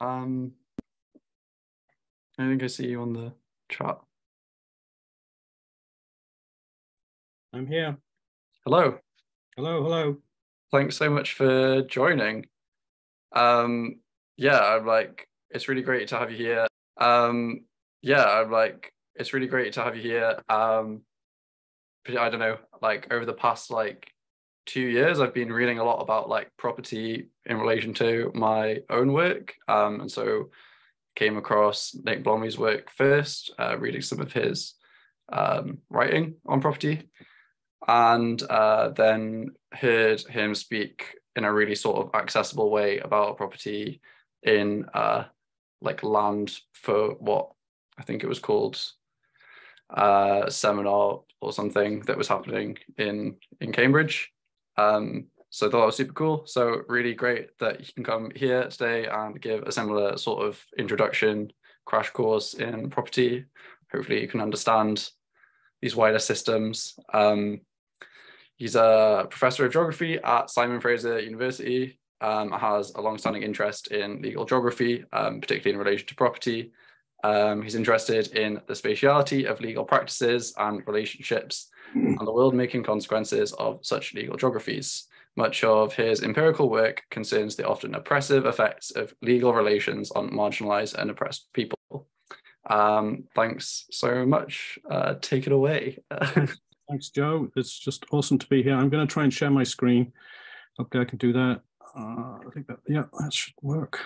Um, I think I see you on the chat. I'm here. Hello. Hello, hello. Thanks so much for joining. Um, yeah, I'm like, it's really great to have you here. Um, yeah, I'm like, it's really great to have you here. Um, I don't know, like over the past like two years, I've been reading a lot about like property in relation to my own work. Um, and so came across Nick Blomley's work first, uh, reading some of his um, writing on property, and uh, then heard him speak in a really sort of accessible way about property in uh, like land for what I think it was called uh, seminar or something that was happening in in Cambridge. Um, so that was super cool. So really great that you can come here today and give a similar sort of introduction crash course in property. Hopefully you can understand these wider systems. Um, he's a professor of geography at Simon Fraser University, um, has a long-standing interest in legal geography, um, particularly in relation to property. Um, he's interested in the spatiality of legal practices and relationships and the world-making consequences of such legal geographies. Much of his empirical work concerns the often oppressive effects of legal relations on marginalized and oppressed people. Um, thanks so much. Uh, take it away. thanks, Joe. It's just awesome to be here. I'm going to try and share my screen. Okay, I can do that. Uh, I think that, yeah, that should work.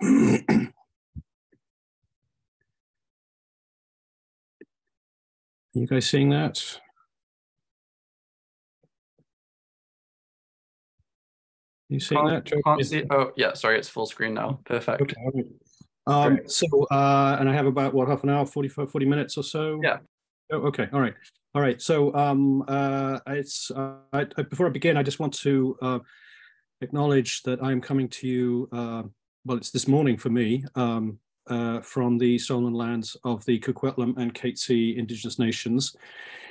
you guys seeing that? You seeing can't, that? Can't see. Oh, yeah. Sorry, it's full screen now. Perfect. Okay. Um, so, uh, and I have about what half an hour, 45, 40 minutes or so. Yeah. Oh, okay. All right. All right. So, um, uh, it's uh, I, I, before I begin, I just want to uh, acknowledge that I am coming to you. Uh, well, it's this morning for me um, uh, from the stolen lands of the Coquitlam and Katzie Indigenous Nations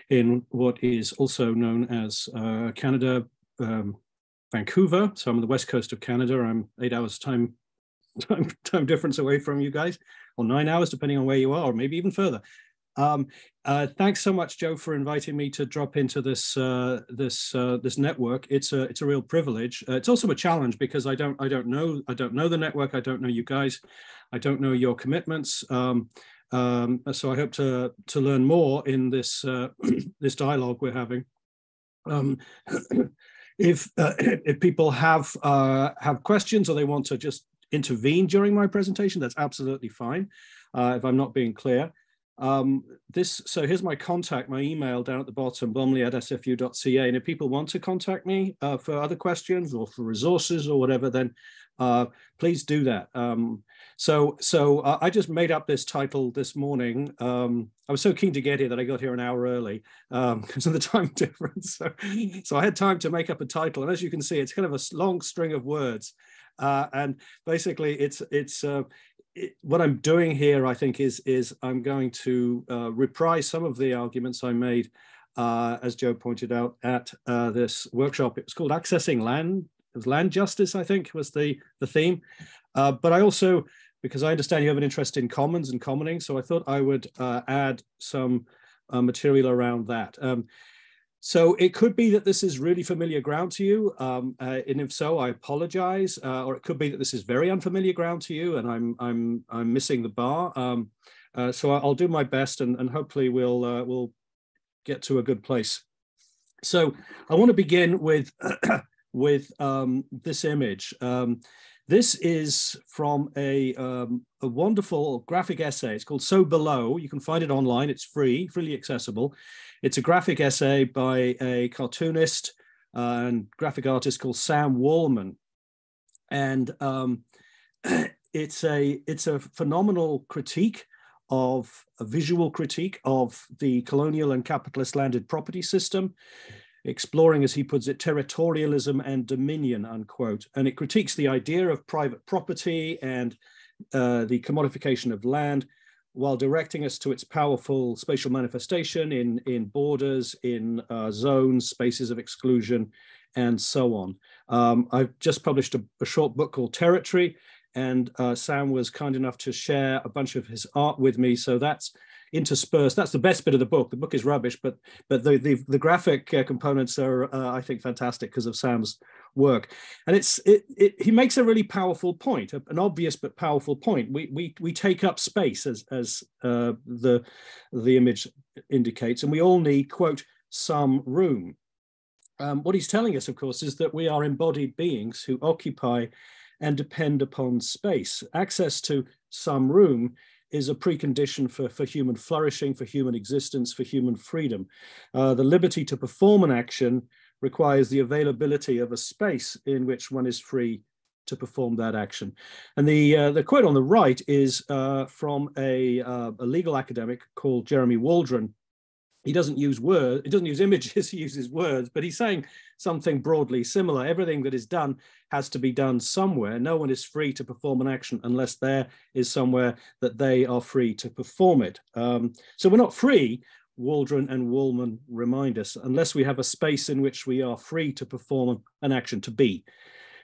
in what is also known as uh, Canada, um, Vancouver. So I'm on the west coast of Canada. I'm eight hours time, time, time difference away from you guys, or nine hours, depending on where you are, or maybe even further. Um, uh, thanks so much, Joe, for inviting me to drop into this uh, this uh, this network. It's a it's a real privilege. Uh, it's also a challenge because I don't I don't know I don't know the network. I don't know you guys. I don't know your commitments. Um, um, so I hope to to learn more in this uh, this dialogue we're having. Um, if uh, if people have have questions or they want to just intervene during my presentation, that's absolutely fine. if I'm not being clear. Um, this so here's my contact, my email down at the bottom, blomley at sfu.ca. And if people want to contact me uh, for other questions or for resources or whatever, then uh, please do that. Um, so so uh, I just made up this title this morning. Um, I was so keen to get here that I got here an hour early because um, of the time difference. So, so I had time to make up a title, and as you can see, it's kind of a long string of words. Uh, and basically, it's it's uh, what I'm doing here, I think, is is I'm going to uh, reprise some of the arguments I made, uh, as Joe pointed out at uh, this workshop. It was called "Accessing Land." It was land justice, I think, was the the theme. Uh, but I also, because I understand you have an interest in commons and commoning, so I thought I would uh, add some uh, material around that. Um, so it could be that this is really familiar ground to you, um, uh, and if so, I apologize. Uh, or it could be that this is very unfamiliar ground to you, and I'm I'm I'm missing the bar. Um, uh, so I'll do my best, and, and hopefully we'll uh, we'll get to a good place. So I want to begin with with um, this image. Um, this is from a, um, a wonderful graphic essay. It's called So Below. You can find it online. It's free, freely accessible. It's a graphic essay by a cartoonist and graphic artist called Sam Wallman. And um, it's a it's a phenomenal critique of a visual critique of the colonial and capitalist landed property system exploring, as he puts it, territorialism and dominion, unquote. And it critiques the idea of private property and uh, the commodification of land while directing us to its powerful spatial manifestation in, in borders, in uh, zones, spaces of exclusion, and so on. Um, I've just published a, a, short book called Territory, and uh, Sam was kind enough to share a bunch of his art with me. So that's interspersed. That's the best bit of the book. The book is rubbish, but but the the, the graphic uh, components are, uh, I think, fantastic because of Sam's work. And it's it, it, he makes a really powerful point, an obvious but powerful point. We we we take up space as as uh, the the image indicates, and we all need quote some room. Um, what he's telling us, of course, is that we are embodied beings who occupy and depend upon space. Access to some room is a precondition for, for human flourishing, for human existence, for human freedom. Uh, the liberty to perform an action requires the availability of a space in which one is free to perform that action. And the, uh, the quote on the right is uh, from a, uh, a legal academic called Jeremy Waldron, he doesn't use words, he doesn't use images, he uses words, but he's saying something broadly similar. Everything that is done has to be done somewhere. No one is free to perform an action unless there is somewhere that they are free to perform it. Um, so we're not free, Waldron and Wallman remind us, unless we have a space in which we are free to perform an action, to be.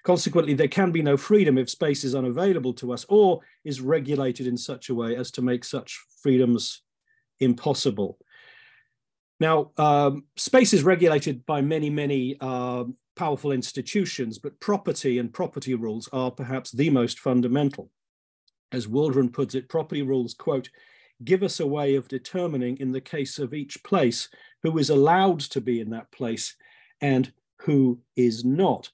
Consequently, there can be no freedom if space is unavailable to us or is regulated in such a way as to make such freedoms impossible. Now, um, space is regulated by many, many uh, powerful institutions, but property and property rules are perhaps the most fundamental. As Waldron puts it, property rules, quote, give us a way of determining in the case of each place who is allowed to be in that place and who is not.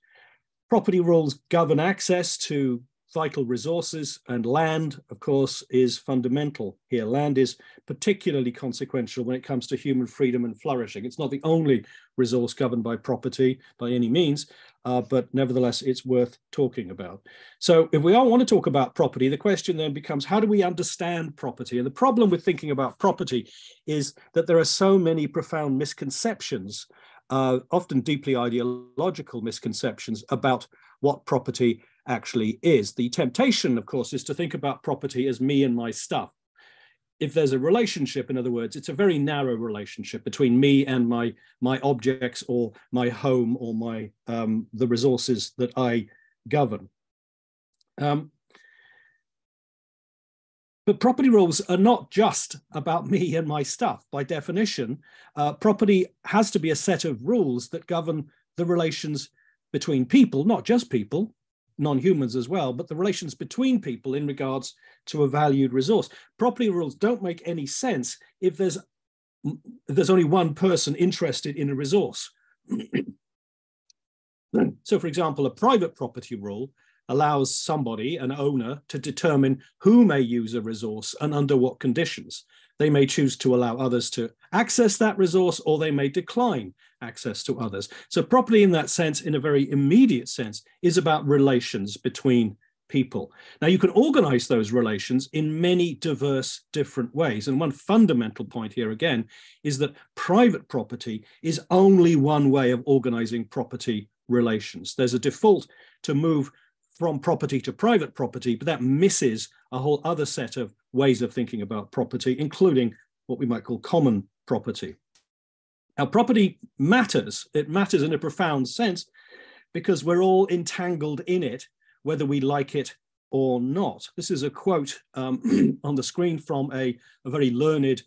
Property rules govern access to vital resources and land, of course, is fundamental here. Land is particularly consequential when it comes to human freedom and flourishing. It's not the only resource governed by property by any means, uh, but nevertheless, it's worth talking about. So if we all want to talk about property, the question then becomes, how do we understand property? And the problem with thinking about property is that there are so many profound misconceptions, uh, often deeply ideological misconceptions about what property actually is. The temptation, of course, is to think about property as me and my stuff. If there's a relationship, in other words, it's a very narrow relationship between me and my my objects or my home or my um, the resources that I govern. Um, but property rules are not just about me and my stuff. By definition, uh, property has to be a set of rules that govern the relations between people, not just people, non-humans as well, but the relations between people in regards to a valued resource. Property rules don't make any sense if there's if there's only one person interested in a resource. so, for example, a private property rule allows somebody, an owner, to determine who may use a resource and under what conditions. They may choose to allow others to access that resource or they may decline access to others. So property in that sense, in a very immediate sense, is about relations between people. Now you can organize those relations in many diverse different ways. And one fundamental point here again is that private property is only one way of organizing property relations. There's a default to move from property to private property, but that misses a whole other set of ways of thinking about property, including what we might call common property. Now, property matters. It matters in a profound sense because we're all entangled in it, whether we like it or not. This is a quote um, on the screen from a, a very learned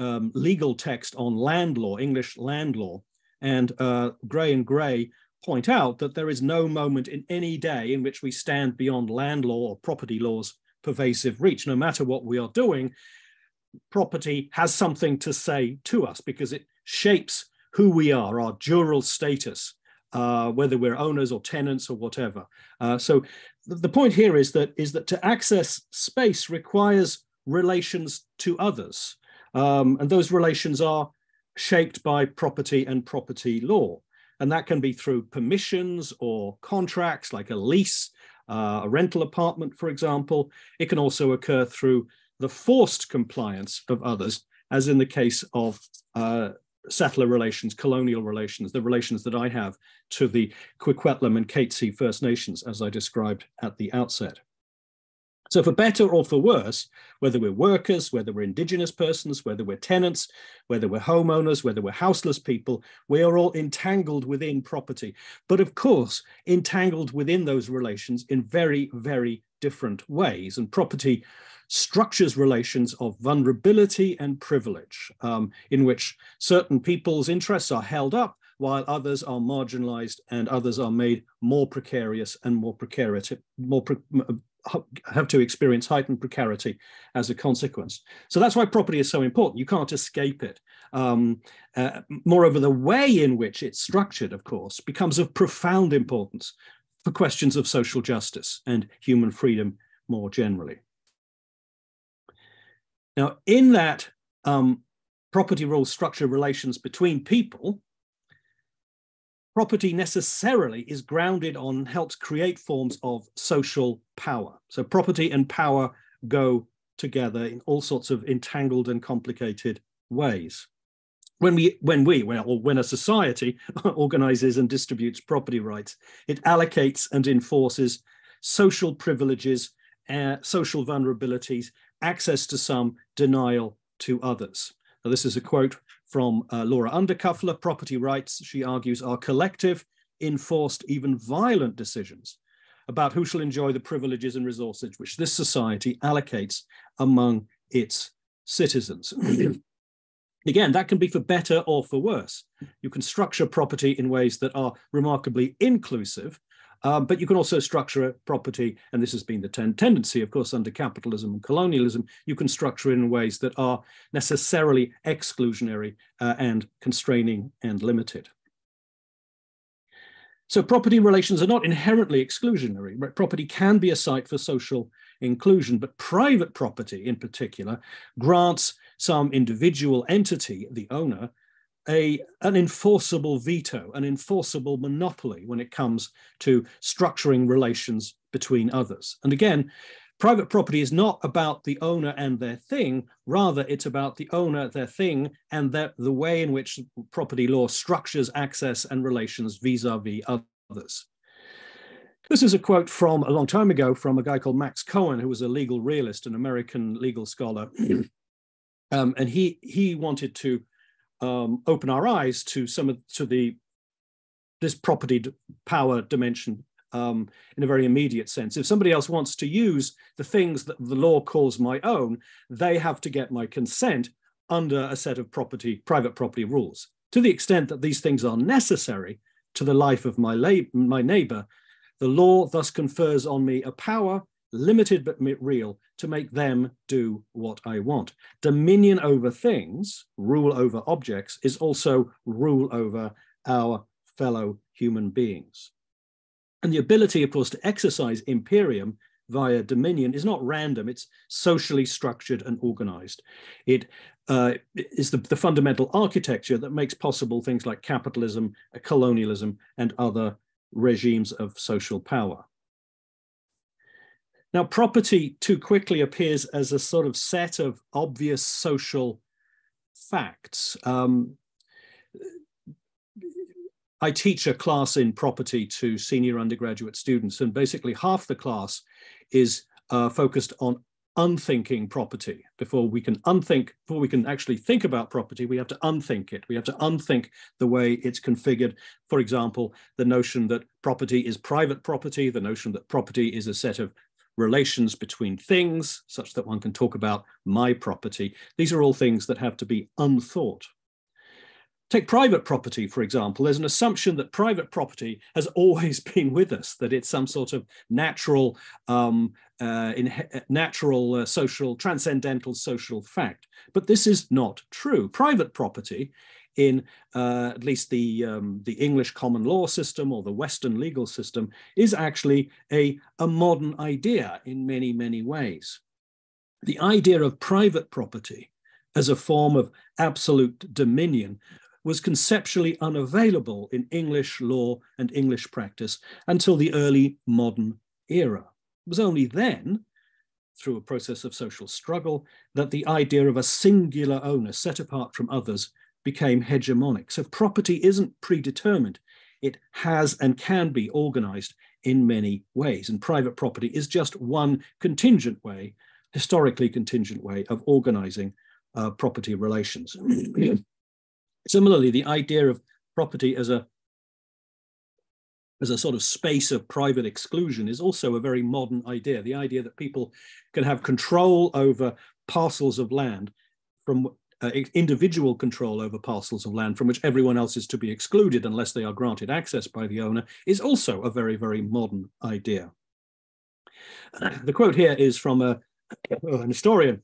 um, legal text on land law, English land law. And uh, Gray and Gray point out that there is no moment in any day in which we stand beyond land law or property law's pervasive reach. No matter what we are doing, property has something to say to us because it shapes who we are, our dural status, uh, whether we're owners or tenants or whatever. Uh, so the point here is that is that to access space requires relations to others, um, and those relations are shaped by property and property law. And that can be through permissions or contracts like a lease, uh, a rental apartment, for example. It can also occur through the forced compliance of others, as in the case of uh, settler relations, colonial relations, the relations that I have to the Coquitlam and Katzie First Nations, as I described at the outset. So, for better or for worse, whether we're workers, whether we're indigenous persons, whether we're tenants, whether we're homeowners, whether we're houseless people, we are all entangled within property. But of course, entangled within those relations in very, very different ways. And property structures relations of vulnerability and privilege, um, in which certain people's interests are held up while others are marginalized and others are made more precarious and more precarious, more pre have to experience heightened precarity as a consequence. So that's why property is so important. You can't escape it. Um, uh, moreover, the way in which it's structured, of course, becomes of profound importance for questions of social justice and human freedom more generally. Now, in that um, property rules structure relations between people, property necessarily is grounded on, helps create forms of social power. So property and power go together in all sorts of entangled and complicated ways. When we, when we, well, or when a society organizes and distributes property rights, it allocates and enforces social privileges, uh, social vulnerabilities, access to some, denial to others. Now, this is a quote from uh, Laura Underkuffler, property rights, she argues, are collective, enforced, even violent decisions about who shall enjoy the privileges and resources which this society allocates among its citizens. Again, that can be for better or for worse. You can structure property in ways that are remarkably inclusive um, but you can also structure property, and this has been the ten tendency, of course, under capitalism and colonialism, you can structure it in ways that are necessarily exclusionary uh, and constraining and limited. So property relations are not inherently exclusionary. Property can be a site for social inclusion, but private property in particular grants some individual entity, the owner, a, an enforceable veto, an enforceable monopoly when it comes to structuring relations between others. And again, private property is not about the owner and their thing, rather it's about the owner, their thing, and the, the way in which property law structures access and relations vis-a-vis -vis others. This is a quote from a long time ago from a guy called Max Cohen, who was a legal realist, an American legal scholar. um, and he, he wanted to um, open our eyes to some of to the this property power dimension um, in a very immediate sense. If somebody else wants to use the things that the law calls my own, they have to get my consent under a set of property private property rules. To the extent that these things are necessary to the life of my, my neighbor, the law thus confers on me a power limited but real, to make them do what I want. Dominion over things, rule over objects, is also rule over our fellow human beings. And the ability, of course, to exercise imperium via dominion is not random, it's socially structured and organized. It uh, is the, the fundamental architecture that makes possible things like capitalism, colonialism, and other regimes of social power. Now, property too quickly appears as a sort of set of obvious social facts. Um, I teach a class in property to senior undergraduate students, and basically half the class is uh, focused on unthinking property. Before we can unthink, before we can actually think about property, we have to unthink it. We have to unthink the way it's configured. For example, the notion that property is private property, the notion that property is a set of relations between things, such that one can talk about my property. These are all things that have to be unthought. Take private property, for example. There's an assumption that private property has always been with us, that it's some sort of natural, um, uh, in, natural uh, social, transcendental social fact. But this is not true. Private property in uh, at least the, um, the English common law system or the Western legal system is actually a, a modern idea in many, many ways. The idea of private property as a form of absolute dominion was conceptually unavailable in English law and English practice until the early modern era. It was only then, through a process of social struggle, that the idea of a singular owner set apart from others became hegemonic. So property isn't predetermined. It has and can be organized in many ways. And private property is just one contingent way, historically contingent way of organizing uh, property relations. Similarly, the idea of property as a as a sort of space of private exclusion is also a very modern idea. The idea that people can have control over parcels of land from uh, individual control over parcels of land from which everyone else is to be excluded unless they are granted access by the owner is also a very, very modern idea. The quote here is from a, an historian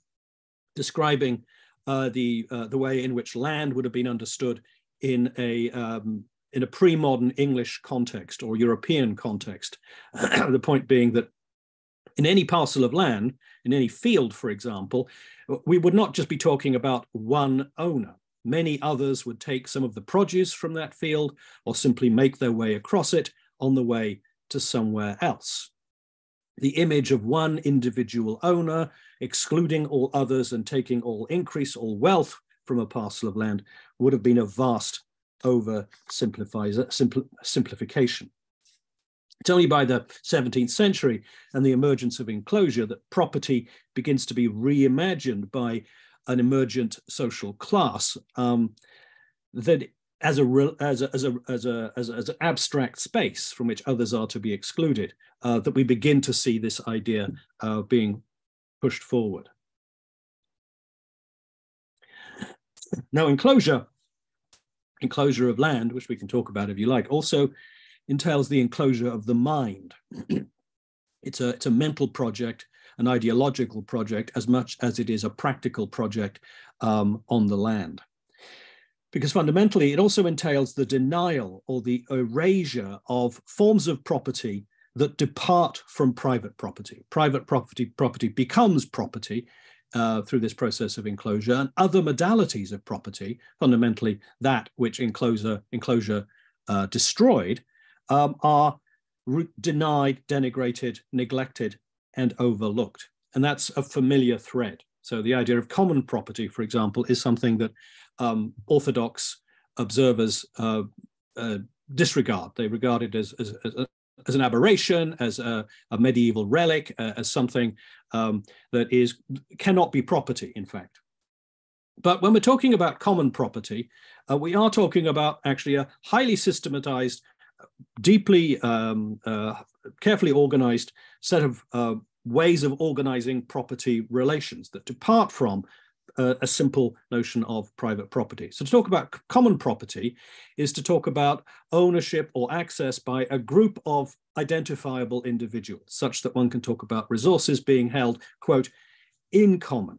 describing uh, the, uh, the way in which land would have been understood in a, um, in a pre-modern English context or European context. the point being that in any parcel of land, in any field, for example, we would not just be talking about one owner. Many others would take some of the produce from that field or simply make their way across it on the way to somewhere else. The image of one individual owner excluding all others and taking all increase, all wealth from a parcel of land would have been a vast over simplification. It's only by the 17th century and the emergence of enclosure that property begins to be reimagined by an emergent social class um, that as a, as a, as a, as a, as a, as an abstract space from which others are to be excluded, uh, that we begin to see this idea uh, being pushed forward. Now, enclosure, enclosure of land, which we can talk about if you like, also entails the enclosure of the mind. it's, a, it's a mental project, an ideological project, as much as it is a practical project um, on the land. Because fundamentally, it also entails the denial or the erasure of forms of property that depart from private property. Private property, property becomes property uh, through this process of enclosure and other modalities of property, fundamentally that which enclosure, enclosure uh, destroyed, um, are denied, denigrated, neglected, and overlooked. And that's a familiar thread. So the idea of common property, for example, is something that um, Orthodox observers uh, uh, disregard. They regard it as, as, as, a, as an aberration, as a, a medieval relic, uh, as something um, that is cannot be property, in fact. But when we're talking about common property, uh, we are talking about actually a highly systematized deeply um, uh, carefully organized set of uh, ways of organizing property relations that depart from uh, a simple notion of private property. So to talk about common property is to talk about ownership or access by a group of identifiable individuals, such that one can talk about resources being held, quote, in common.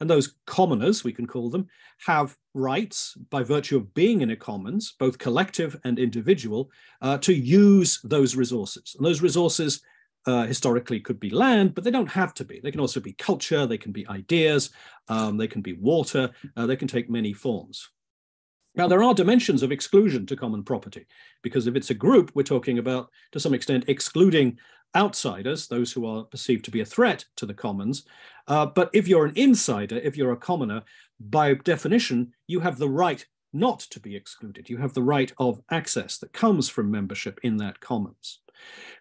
And those commoners, we can call them, have rights by virtue of being in a commons, both collective and individual, uh, to use those resources. And those resources uh, historically could be land, but they don't have to be. They can also be culture, they can be ideas, um, they can be water, uh, they can take many forms. Now, there are dimensions of exclusion to common property, because if it's a group, we're talking about, to some extent, excluding outsiders, those who are perceived to be a threat to the commons. Uh, but if you're an insider, if you're a commoner, by definition, you have the right not to be excluded. You have the right of access that comes from membership in that commons.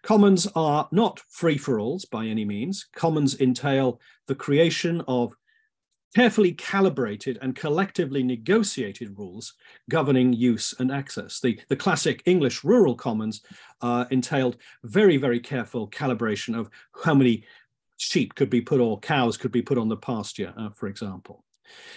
Commons are not free-for-alls by any means. Commons entail the creation of carefully calibrated and collectively negotiated rules governing use and access. The, the classic English rural commons uh, entailed very, very careful calibration of how many sheep could be put or cows could be put on the pasture, uh, for example.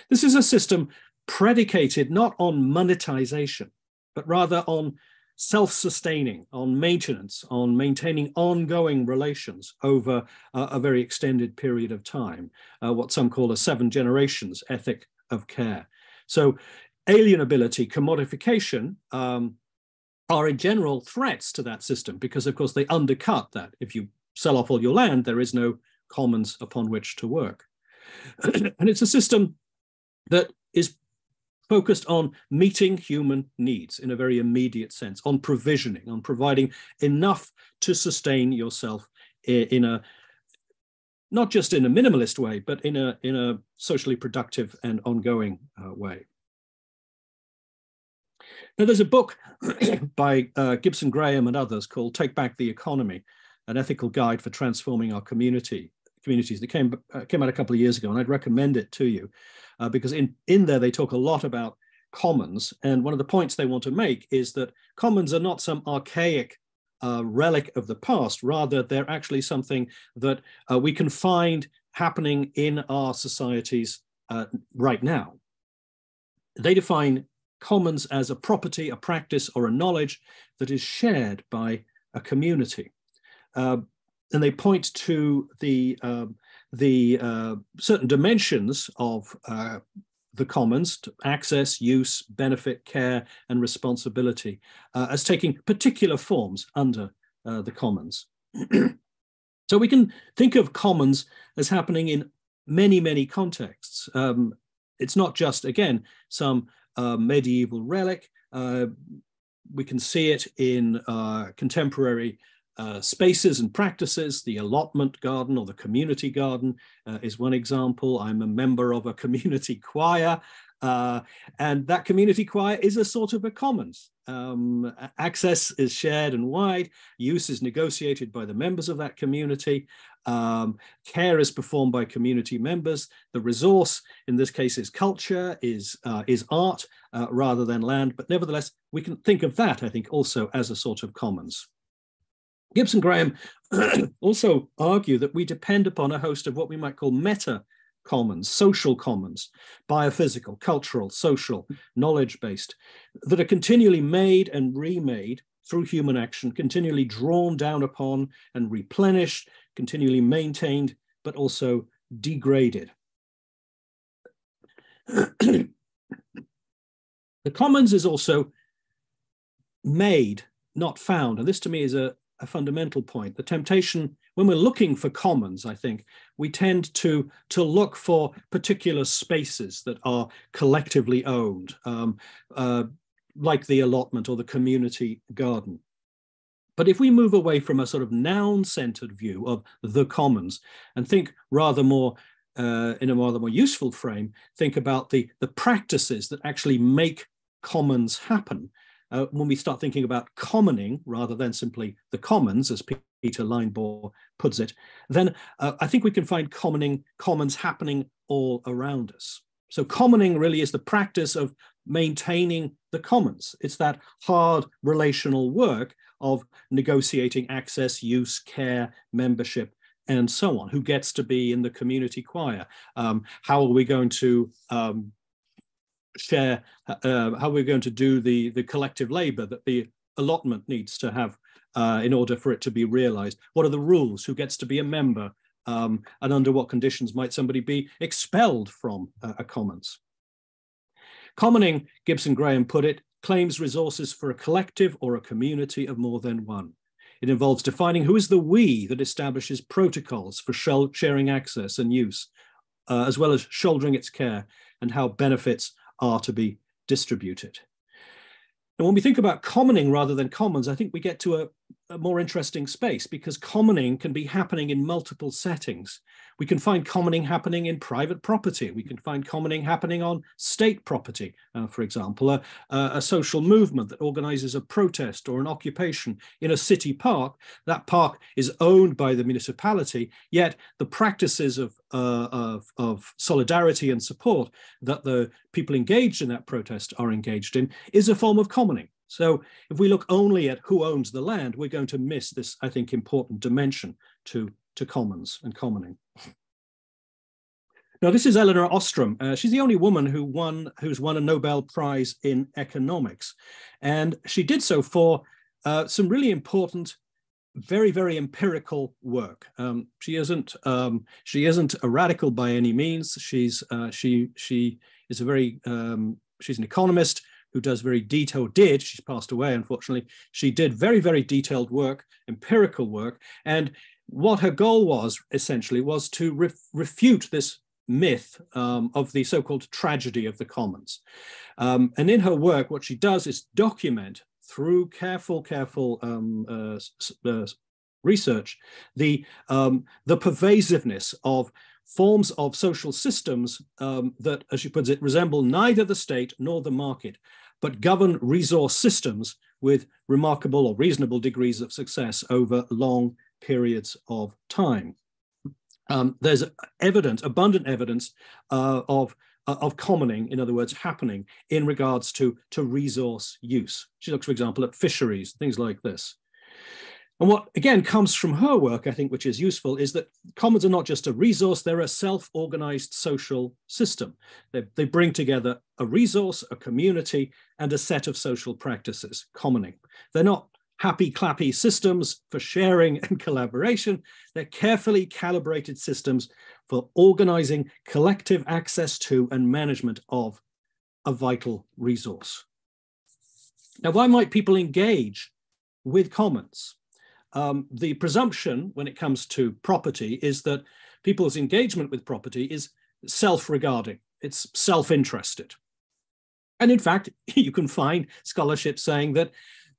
This is a system predicated not on monetization, but rather on self-sustaining, on maintenance, on maintaining ongoing relations over uh, a very extended period of time, uh, what some call a seven generations ethic of care. So alienability, commodification um, are in general threats to that system because of course they undercut that. If you sell off all your land, there is no commons upon which to work. and it's a system that is focused on meeting human needs in a very immediate sense, on provisioning, on providing enough to sustain yourself in a not just in a minimalist way, but in a in a socially productive and ongoing uh, way. Now, there's a book by uh, Gibson Graham and others called Take Back the Economy, an ethical guide for transforming our community communities that came, uh, came out a couple of years ago, and I'd recommend it to you uh, because in, in there they talk a lot about commons. And one of the points they want to make is that commons are not some archaic uh, relic of the past. Rather, they're actually something that uh, we can find happening in our societies uh, right now. They define commons as a property, a practice, or a knowledge that is shared by a community. Uh, and they point to the, uh, the uh, certain dimensions of uh, the commons access, use, benefit, care, and responsibility uh, as taking particular forms under uh, the commons. so we can think of commons as happening in many, many contexts. Um, it's not just, again, some uh, medieval relic. Uh, we can see it in contemporary uh, spaces and practices. The allotment garden or the community garden uh, is one example. I'm a member of a community choir, uh, and that community choir is a sort of a commons. Um, access is shared and wide, use is negotiated by the members of that community, um, care is performed by community members. The resource, in this case, is culture, is, uh, is art uh, rather than land, but nevertheless, we can think of that, I think, also as a sort of commons. Gibson Graham also argue that we depend upon a host of what we might call meta commons, social commons, biophysical, cultural, social, knowledge based, that are continually made and remade through human action, continually drawn down upon and replenished, continually maintained, but also degraded. the commons is also made, not found. And this to me is a, a fundamental point. The temptation, when we're looking for commons, I think, we tend to, to look for particular spaces that are collectively owned, um, uh, like the allotment or the community garden. But if we move away from a sort of noun-centered view of the commons and think rather more uh, in a rather more useful frame, think about the, the practices that actually make commons happen, uh, when we start thinking about commoning rather than simply the commons, as Peter Linebaugh puts it, then uh, I think we can find commoning commons happening all around us. So commoning really is the practice of maintaining the commons. It's that hard relational work of negotiating access, use, care, membership, and so on. Who gets to be in the community choir? Um, how are we going to um, share uh, how we're going to do the, the collective labor that the allotment needs to have uh, in order for it to be realized. What are the rules? Who gets to be a member? Um, and under what conditions might somebody be expelled from uh, a commons? Commoning, Gibson Graham put it, claims resources for a collective or a community of more than one. It involves defining who is the we that establishes protocols for sharing access and use, uh, as well as shouldering its care and how benefits are to be distributed. And when we think about commoning rather than commons, I think we get to a, a more interesting space because commoning can be happening in multiple settings. We can find commoning happening in private property. We can find commoning happening on state property, uh, for example, a, a, social movement that organizes a protest or an occupation in a city park. That park is owned by the municipality, yet the practices of, uh, of, of solidarity and support that the people engaged in that protest are engaged in is a form of commoning. So if we look only at who owns the land, we're going to miss this, I think, important dimension to, to commons and commoning. Now, this is Elinor Ostrom. Uh, she's the only woman who won, who's won a Nobel Prize in economics. And she did so for uh, some really important, very, very empirical work. Um, she isn't um, she isn't a radical by any means. She's uh, she she is a very um, she's an economist who does very detailed, did, she's passed away, unfortunately, she did very, very detailed work, empirical work. And what her goal was essentially was to ref refute this myth um, of the so-called tragedy of the commons. Um, and in her work, what she does is document through careful, careful um, uh, uh, research the, um, the pervasiveness of forms of social systems um, that, as she puts it, resemble neither the state nor the market, but govern resource systems with remarkable or reasonable degrees of success over long periods of time. Um, there's evidence, abundant evidence uh, of, uh, of commoning, in other words, happening in regards to, to resource use. She looks, for example, at fisheries, things like this. And what again comes from her work, I think, which is useful, is that commons are not just a resource, they're a self-organized social system. They, they bring together a resource, a community, and a set of social practices, commoning. They're not happy clappy systems for sharing and collaboration. They're carefully calibrated systems for organizing collective access to and management of a vital resource. Now, why might people engage with commons? Um, the presumption when it comes to property is that people's engagement with property is self-regarding, it's self-interested. And in fact, you can find scholarship saying that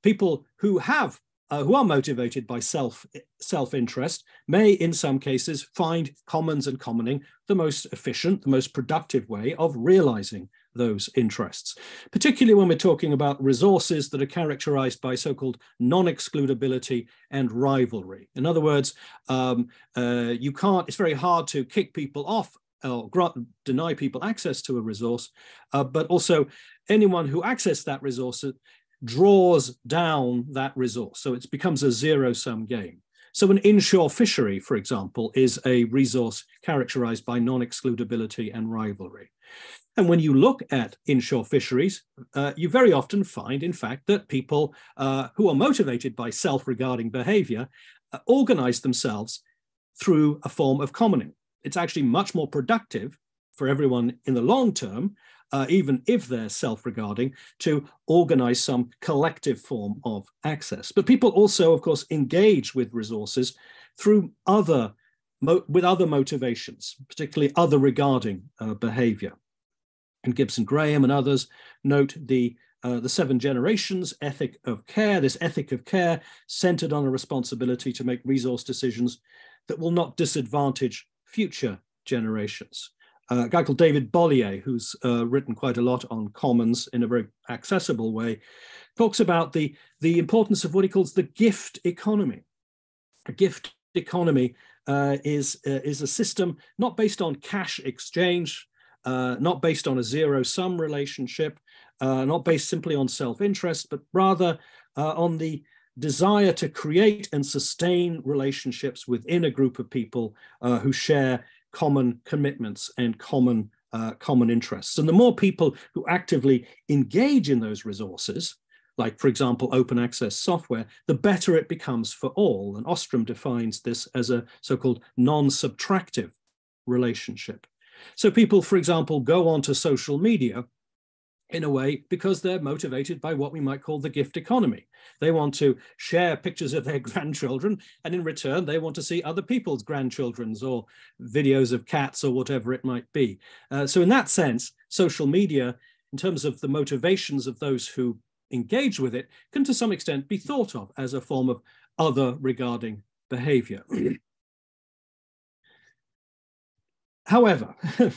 people who have uh, who are motivated by self self-interest may in some cases find commons and commoning the most efficient the most productive way of realizing those interests, particularly when we're talking about resources that are characterized by so-called non-excludability and rivalry. In other words, um, uh, you can't, it's very hard to kick people off or grant, deny people access to a resource, uh, but also anyone who accesses that resource draws down that resource. So it becomes a zero-sum game. So an inshore fishery, for example, is a resource characterized by non-excludability and rivalry. And when you look at inshore fisheries, uh, you very often find, in fact, that people uh, who are motivated by self-regarding behavior uh, organize themselves through a form of commoning. It's actually much more productive for everyone in the long term, uh, even if they're self-regarding, to organize some collective form of access. But people also, of course, engage with resources through other, with other motivations, particularly other regarding uh, behavior and Gibson Graham and others note the uh, the seven generations ethic of care, this ethic of care centered on a responsibility to make resource decisions that will not disadvantage future generations. A guy called David Bollier, who's uh, written quite a lot on commons in a very accessible way, talks about the, the importance of what he calls the gift economy. A gift economy uh, is, uh, is a system not based on cash exchange, uh, not based on a zero sum relationship, uh, not based simply on self interest, but rather on the desire to create and sustain relationships within a group of people who share common commitments and common. Uh, common interests. And the more people who actively engage in those resources, like, for example, open access software, the better it becomes for all. And Ostrom defines this as a so called non subtractive relationship. So people, for example, go onto social media in a way because they're motivated by what we might call the gift economy. They want to share pictures of their grandchildren, and in return, they want to see other people's grandchildren's or videos of cats or whatever it might be. Uh, so, in that sense, social media, in terms of the motivations of those who engage with it, can to some extent be thought of as a form of other regarding behavior. However,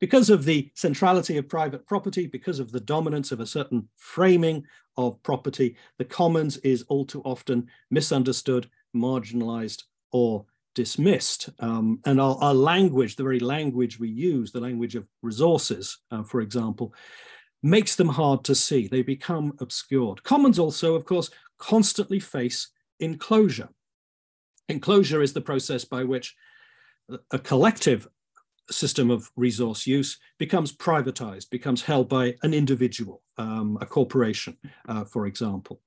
because of the centrality of private property, because of the dominance of a certain framing of property, the commons is all too often misunderstood, marginalized, or dismissed. Um, and our, our, language, the very language we use, the language of resources, uh, for example, makes them hard to see. They become obscured. Commons also, of course, constantly face enclosure. Enclosure is the process by which a collective system of resource use becomes privatized, becomes held by an individual, um, a corporation, uh, for example.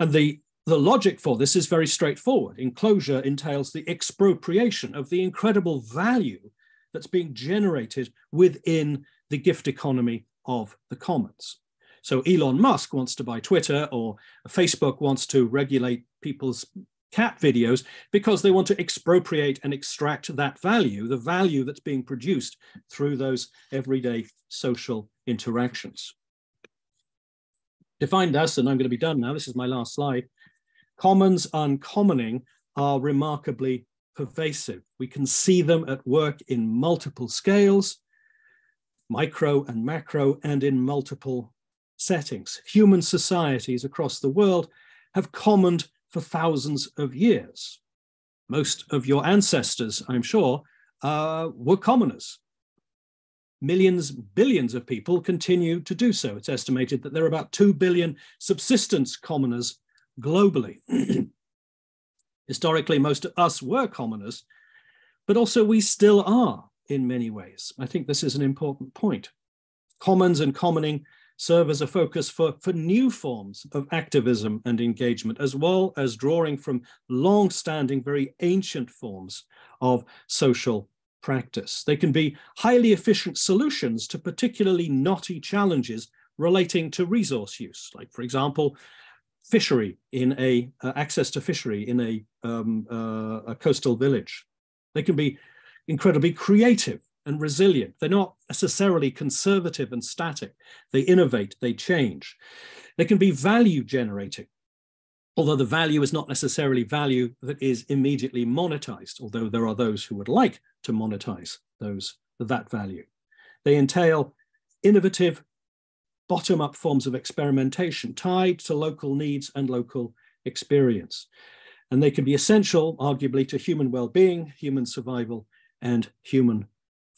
And the, the logic for this is very straightforward. Enclosure entails the expropriation of the incredible value that's being generated within the gift economy of the commons. So Elon Musk wants to buy Twitter or Facebook wants to regulate people's cat videos because they want to expropriate and extract that value, the value that's being produced through those everyday social interactions. Defined us, and I'm going to be done now, this is my last slide, commons uncommoning are remarkably pervasive. We can see them at work in multiple scales, micro and macro, and in multiple settings. Human societies across the world have commoned for thousands of years. Most of your ancestors, I'm sure, uh, were commoners. Millions, billions of people continue to do so. It's estimated that there are about 2 billion subsistence commoners globally. Historically, most of us were commoners, but also we still are in many ways. I think this is an important point. Commons and commoning serve as a focus for, for new forms of activism and engagement, as well as drawing from long-standing, very ancient forms of social practice. They can be highly efficient solutions to particularly knotty challenges relating to resource use, like, for example, fishery in a uh, access to fishery in a, um, uh, a coastal village. They can be incredibly creative and resilient. They're not necessarily conservative and static. They innovate, they change. They can be value generating, although the value is not necessarily value that is immediately monetized, although there are those who would like to monetize those that value. They entail innovative bottom-up forms of experimentation tied to local needs and local experience. And they can be essential, arguably, to human well-being, human survival, and human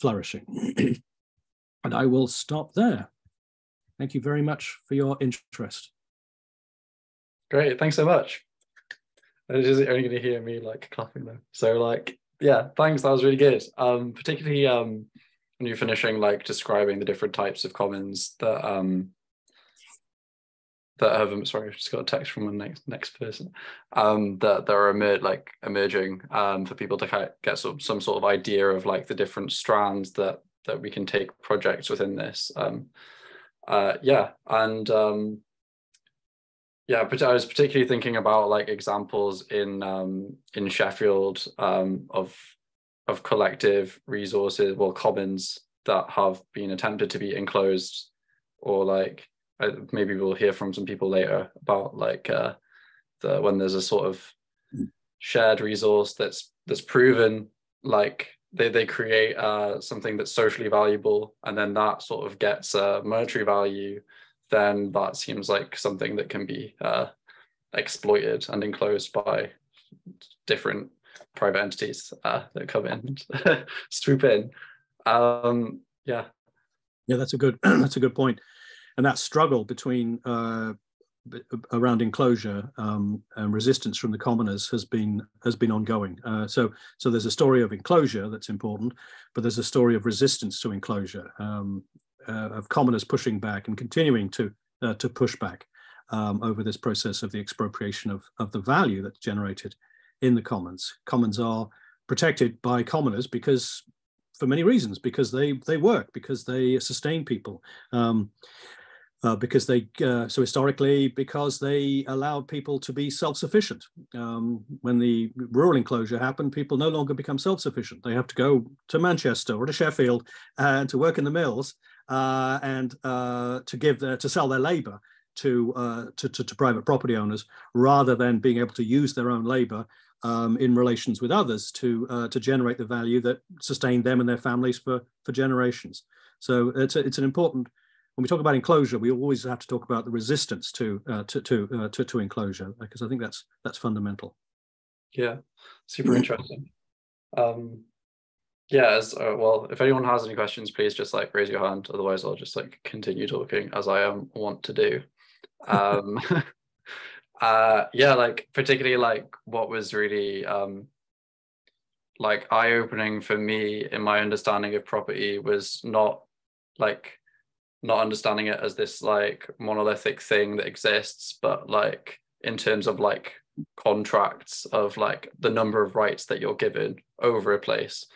flourishing. and I will stop there. Thank you very much for your interest. Great, thanks so much. It is only going to hear me like clapping though. So like, yeah, thanks. That was really good. Um, particularly um, when you're finishing like describing the different types of commons that um that have sorry, I just got a text from the next next person um that that are emer- like emerging um for people to get some some sort of idea of like the different strands that that we can take projects within this um uh yeah and um yeah but I was particularly thinking about like examples in um in Sheffield um of of collective resources well commons that have been attempted to be enclosed or like maybe we'll hear from some people later about like uh, the when there's a sort of shared resource that's that's proven like they, they create uh, something that's socially valuable and then that sort of gets a monetary value then that seems like something that can be uh, exploited and enclosed by different private entities uh, that come in swoop in. Um, yeah. Yeah that's a good that's a good point and that struggle between uh, around enclosure um, and resistance from the commoners has been has been ongoing. Uh, so so there's a story of enclosure that's important, but there's a story of resistance to enclosure, um, uh, of commoners pushing back and continuing to uh, to push back um, over this process of the expropriation of of the value that's generated in the commons. Commons are protected by commoners because for many reasons because they they work because they sustain people um, uh, because they uh, so historically because they allowed people to be self-sufficient. Um, when the rural enclosure happened, people no longer become self-sufficient. They have to go to Manchester or to Sheffield and to work in the mills uh, and uh, to give their, to sell their labour to, uh, to, to, to private property owners rather than being able to use their own labour um, in relations with others to uh, to generate the value that sustained them and their families for for generations. So it's a, it's an important when we talk about enclosure, we always have to talk about the resistance to uh, to to, uh, to, to enclosure because I think that's that's fundamental. Yeah, super interesting. Um, yeah, as uh, well, if anyone has any questions, please just like raise your hand. Otherwise, I'll just like continue talking as I um, want to do. Um, uh, yeah, like particularly like what was really um, like eye opening for me in my understanding of property was not like not understanding it as this like monolithic thing that exists, but like in terms of like contracts of like the number of rights that you're given over a place.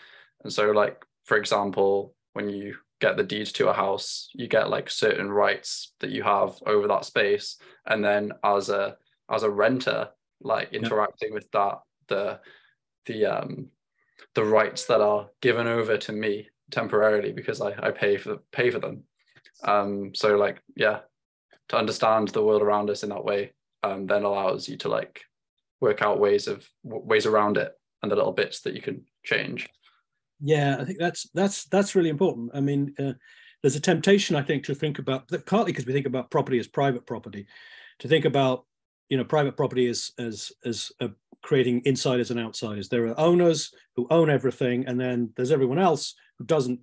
And so like for example, when you get the deed to a house, you get like certain rights that you have over that space. And then as a as a renter, like interacting yeah. with that, the the um the rights that are given over to me temporarily because I, I pay for pay for them um, so like, yeah, to understand the world around us in that way, um, then allows you to like work out ways of ways around it and the little bits that you can change. Yeah, I think that's that's that's really important. I mean, uh, there's a temptation, I think, to think about partly because we think about property as private property, to think about you know private property as as as creating insiders and outsiders. There are owners who own everything, and then there's everyone else who doesn't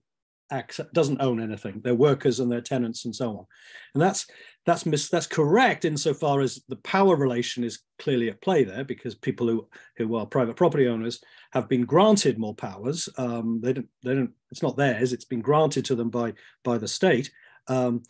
accept, doesn't own anything. They're workers and their tenants and so on. And that's that's mis- that's correct insofar as the power relation is clearly at play there, because people who who are private property owners have been granted more powers. Um, they don't they don't. It's not theirs. It's been granted to them by by the state. Um,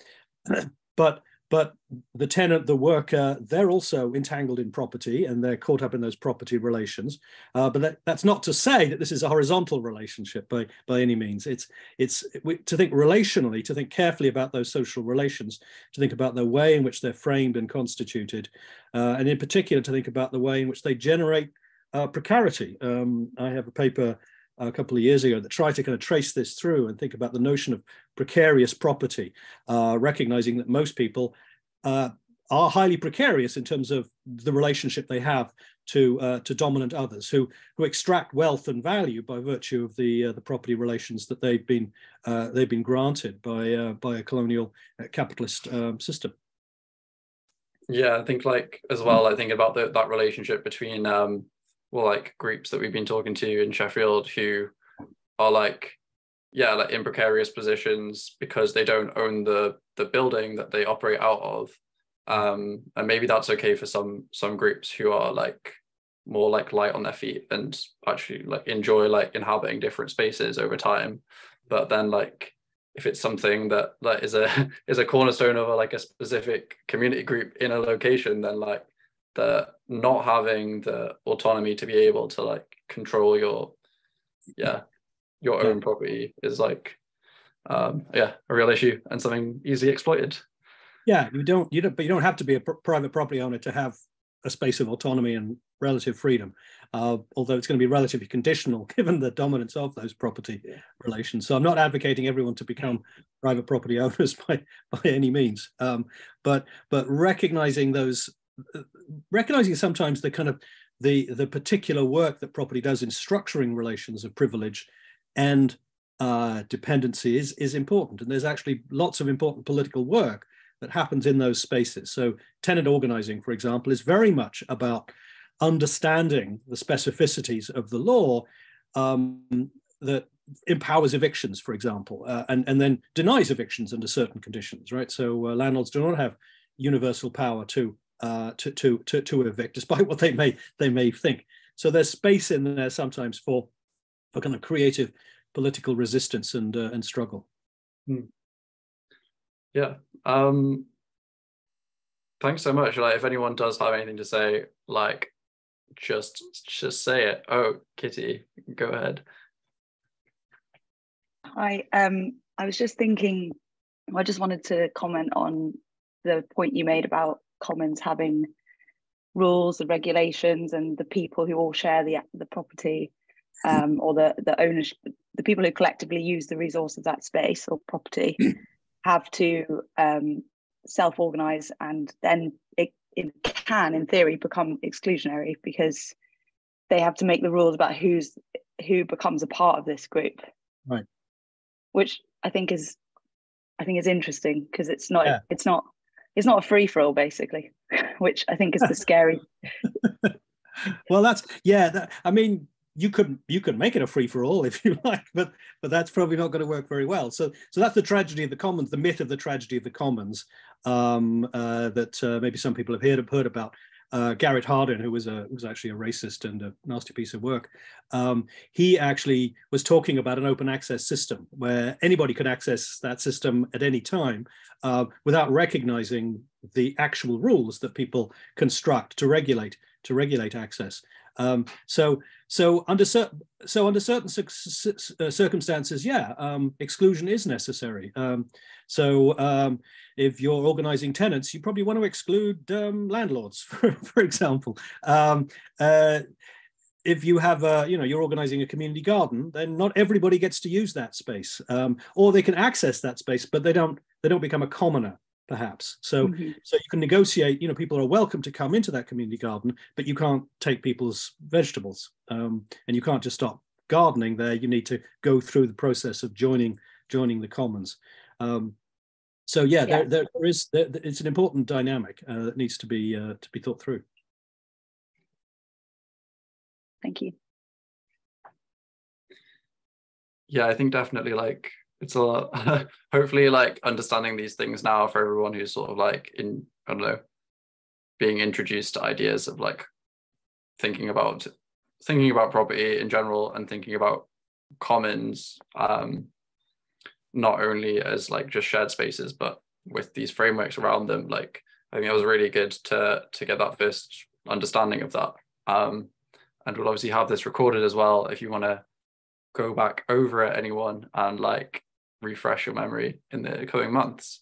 but but the tenant, the worker, they're also entangled in property and they're caught up in those property relations. Uh, but that, that's not to say that this is a horizontal relationship by, by any means. It's, it's to think relationally, to think carefully about those social relations, to think about the way in which they're framed and constituted, uh, and in particular to think about the way in which they generate uh, precarity. Um, I have a paper a couple of years ago that tried to kind of trace this through and think about the notion of precarious property, uh, recognizing that most people uh, are highly precarious in terms of the relationship they have to uh, to dominant others who who extract wealth and value by virtue of the uh, the property relations that they've been uh, they've been granted by uh, by a colonial uh, capitalist um, system. Yeah, I think like as well. I think about the, that relationship between um, well, like groups that we've been talking to in Sheffield who are like, yeah, like in precarious positions because they don't own the the building that they operate out of. Um, and maybe that's okay for some some groups who are like more like light on their feet and actually like enjoy like inhabiting different spaces over time. But then like if it's something that that is a is a cornerstone of a, like a specific community group in a location, then like the not having the autonomy to be able to like control your yeah your own property is like um yeah a real issue and something easily exploited. Yeah you don't you don't but you don't have to be a pr- private property owner to have a space of autonomy and relative freedom. Uh, although it's going to be relatively conditional given the dominance of those property yeah. relations. So i'm not advocating everyone to become private property owners by by any means. Um, but but recognizing those recognizing sometimes the kind of the the particular work that property does in structuring relations of privilege and uh, dependency is is important. And there's actually lots of important political work that happens in those spaces. So tenant organizing for example is very much about understanding the specificities of the law um, that empowers evictions for example uh, and and then denies evictions under certain conditions right? So uh, landlords do not have universal power to uh, to, to, to, to evict, despite what they may they may think. So there's space in there sometimes for for kind of creative political resistance and uh, and struggle. Hmm. Yeah. Um, thanks so much. Like, if anyone does have anything to say, like, just just say it. Oh, Kitty, go ahead. Hi. Um, I was just thinking. I just wanted to comment on the point you made about commons having rules and regulations and the people who all share the the property um, or the the ownership the people who collectively use the resource of that space or property have to um, self-organize and then it, it can in theory become exclusionary because they have to make the rules about who's who becomes a part of this group right which i think is i think is interesting because it's not yeah. it's not it's not a free for all basically, which I think is the scary. well, that's yeah. That, I mean, you could you could make it a free for all if you like, but but that's probably not going to work very well. So so that's the tragedy of the commons, the myth of the tragedy of the commons um, uh, that uh, maybe some people have heard heard about uh, Garrett Hardin, who was a was actually a racist and a nasty piece of work, um, he actually was talking about an open access system where anybody could access that system at any time uh, without recognizing the actual rules that people construct to regulate to regulate access. Um, so so under certain so under certain uh, circumstances, yeah, um, exclusion is necessary. Um, so um, if you're organizing tenants, you probably want to exclude um, landlords, for, for example. Um, uh, if you have a, you know, you're organizing a community garden, then not everybody gets to use that space, or they can access that space, but they don't, they don't become a commoner perhaps. So, mm-hmm. so you can negotiate. You know, people are welcome to come into that community garden, but you can't take people's vegetables, um, and you can't just stop gardening there. You need to go through the process of joining joining the commons. Um, so yeah, yeah. There, there is there, it's an important dynamic uh, that needs to be uh, to be thought through. Thank you. Yeah, I think definitely like it's a lot, hopefully like understanding these things now for everyone who's sort of like in I don't know being introduced to ideas of like thinking about thinking about property in general and thinking about commons um not only as like just shared spaces but with these frameworks around them. Like i think it was really good to to get that first understanding of that. Um and we'll obviously have this recorded as well if you want to go back over it anyone and like refresh your memory in the coming months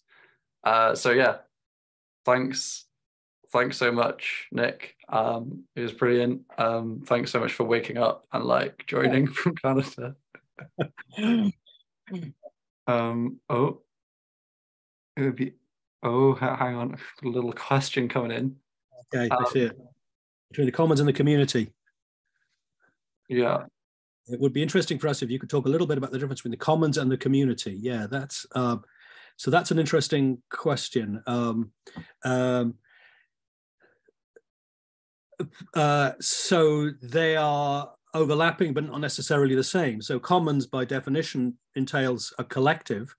uh so yeah thanks thanks so much nick um it was brilliant um thanks so much for waking up and like joining yeah. from canada Um, oh, it would be, oh, hang on, a little question coming in. Okay, um, I see it. Between the commons and the community. Yeah. It would be interesting for us if you could talk a little bit about the difference between the commons and the community. Yeah, that's, uh, so that's an interesting question. Um, um, uh, so they are overlapping but not necessarily the same. So commons by definition entails a collective,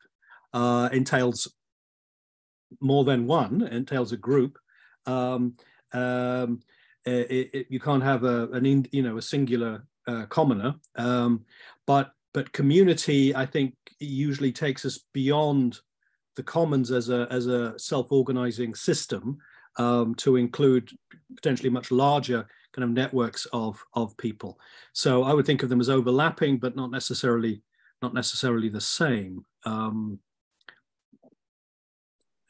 uh, entails more than one, entails a group. Um, um, it, it, you can't have a, an in, you know a singular uh, commoner, um, but but community I think usually takes us beyond the commons as a as a self-organizing system um, to include potentially much larger kind of networks of of people. So I would think of them as overlapping, but not necessarily not necessarily the same. Um,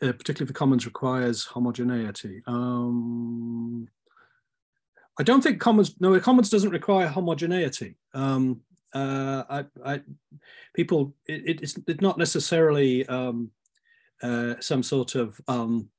uh, particularly if the commons requires homogeneity. Um, I don't think commons. No, commons doesn't require homogeneity. Um, uh, I, I, people, it, it's, it's not necessarily um, uh, some sort of um,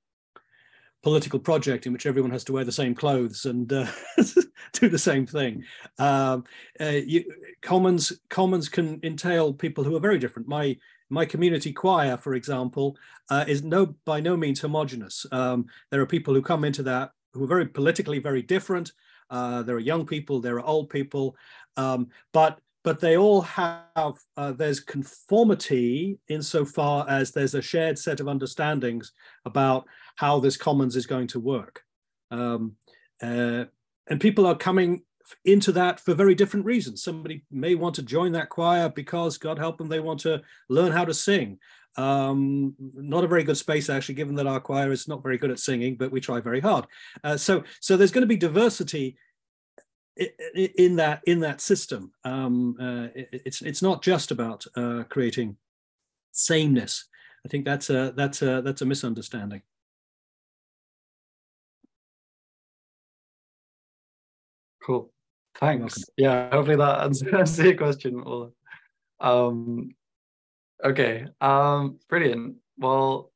political project in which everyone has to wear the same clothes and uh, do the same thing. Um, uh, you, commons commons can entail people who are very different. My my community choir, for example, uh, is no by no means homogenous. Um, there are people who come into that who are very politically very different. Uh, there are young people, there are old people, um, but but they all have uh, there's conformity insofar as there's a shared set of understandings about how this commons is going to work. Um, uh, and people are coming into that for very different reasons. Somebody may want to join that choir because, God help them, they want to learn how to sing. Um, not a very good space, actually, given that our choir is not very good at singing, but we try very hard. Uh, so, so there's going to be diversity in that in that system. Um, uh, it's it's not just about uh, creating sameness. I think that's a that's a that's a misunderstanding. Cool. Thanks. Yeah, hopefully that answers your question. Um, okay. Um, brilliant. Well,